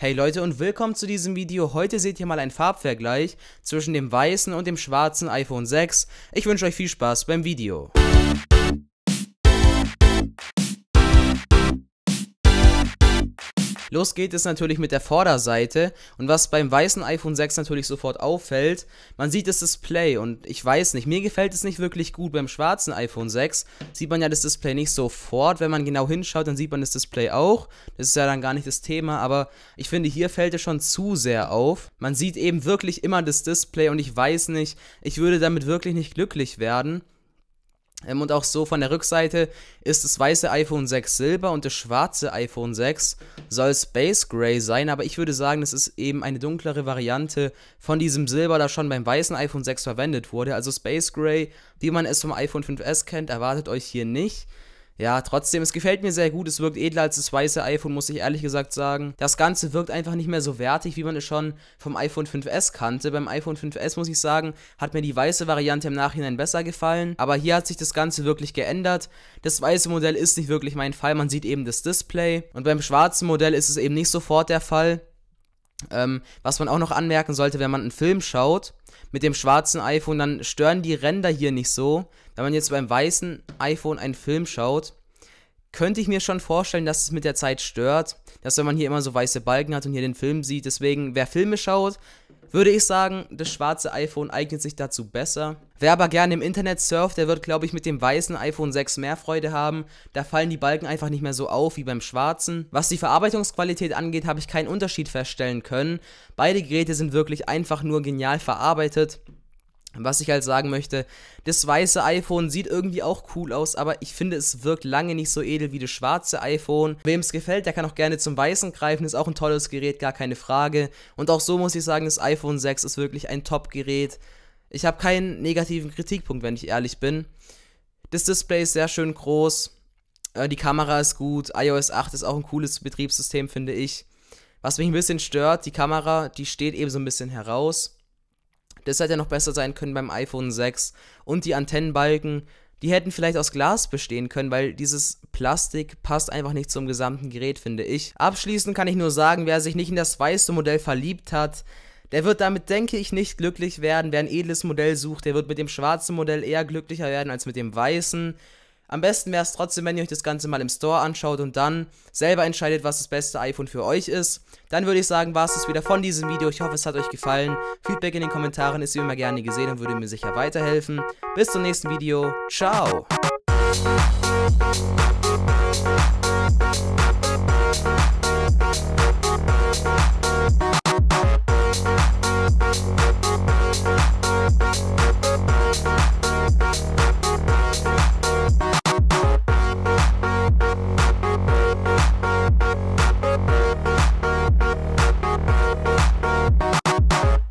Hey Leute und willkommen zu diesem Video. Heute seht ihr mal einen Farbvergleich zwischen dem weißen und dem schwarzen iPhone 6. Ich wünsche euch viel Spaß beim Video. Los geht es natürlich mit der Vorderseite und was beim weißen iPhone 6 natürlich sofort auffällt, man sieht das Display und ich weiß nicht, mir gefällt es nicht wirklich gut. Beim schwarzen iPhone 6 sieht man ja das Display nicht sofort, wenn man genau hinschaut, dann sieht man das Display auch. Das ist ja dann gar nicht das Thema, aber ich finde, hier fällt es schon zu sehr auf. Man sieht eben wirklich immer das Display und ich weiß nicht, ich würde damit wirklich nicht glücklich werden. Ähm, und auch so von der Rückseite ist das weiße iPhone 6 Silber und das schwarze iPhone 6 soll Space Gray sein, aber ich würde sagen, das ist eben eine dunklere Variante von diesem Silber, das schon beim weißen iPhone 6 verwendet wurde. Also Space Gray, wie man es vom iPhone 5S kennt, erwartet euch hier nicht. Ja, trotzdem, es gefällt mir sehr gut. Es wirkt edler als das weiße iPhone, muss ich ehrlich gesagt sagen. Das Ganze wirkt einfach nicht mehr so wertig, wie man es schon vom iPhone 5S kannte. Beim iPhone 5S, muss ich sagen, hat mir die weiße Variante im Nachhinein besser gefallen. Aber hier hat sich das Ganze wirklich geändert. Das weiße Modell ist nicht wirklich mein Fall. Man sieht eben das Display. Und beim schwarzen Modell ist es eben nicht sofort der Fall. Ähm, was man auch noch anmerken sollte, wenn man einen Film schaut mit dem schwarzen iPhone, dann stören die Ränder hier nicht so. Wenn man jetzt beim weißen iPhone einen Film schaut, könnte ich mir schon vorstellen, dass es mit der Zeit stört, dass wenn man hier immer so weiße Balken hat und hier den Film sieht, deswegen, wer Filme schaut, würde ich sagen, das schwarze iPhone eignet sich dazu besser. Wer aber gerne im Internet surft, der wird, glaube ich, mit dem weißen iPhone 6 mehr Freude haben. Da fallen die Balken einfach nicht mehr so auf wie beim schwarzen. Was die Verarbeitungsqualität angeht, habe ich keinen Unterschied feststellen können. Beide Geräte sind wirklich einfach nur genial verarbeitet. Was ich halt sagen möchte, das weiße iPhone sieht irgendwie auch cool aus, aber ich finde, es wirkt lange nicht so edel wie das schwarze iPhone. Wem es gefällt, der kann auch gerne zum weißen greifen, ist auch ein tolles Gerät, gar keine Frage. Und auch so muss ich sagen, das iPhone 6 ist wirklich ein Top-Gerät. Ich habe keinen negativen Kritikpunkt, wenn ich ehrlich bin. Das Display ist sehr schön groß, äh, die Kamera ist gut, iOS 8 ist auch ein cooles Betriebssystem, finde ich. Was mich ein bisschen stört, die Kamera, die steht eben so ein bisschen heraus. Das hätte ja noch besser sein können beim iPhone 6. Und die Antennenbalken, die hätten vielleicht aus Glas bestehen können, weil dieses Plastik passt einfach nicht zum gesamten Gerät, finde ich. Abschließend kann ich nur sagen, wer sich nicht in das weiße Modell verliebt hat, der wird damit, denke ich, nicht glücklich werden. Wer ein edles Modell sucht, der wird mit dem schwarzen Modell eher glücklicher werden als mit dem weißen. Am besten wäre es trotzdem, wenn ihr euch das Ganze mal im Store anschaut und dann selber entscheidet, was das beste iPhone für euch ist. Dann würde ich sagen, war es das wieder von diesem Video. Ich hoffe, es hat euch gefallen. Feedback in den Kommentaren ist wie immer gerne gesehen und würde mir sicher weiterhelfen. Bis zum nächsten Video. Ciao.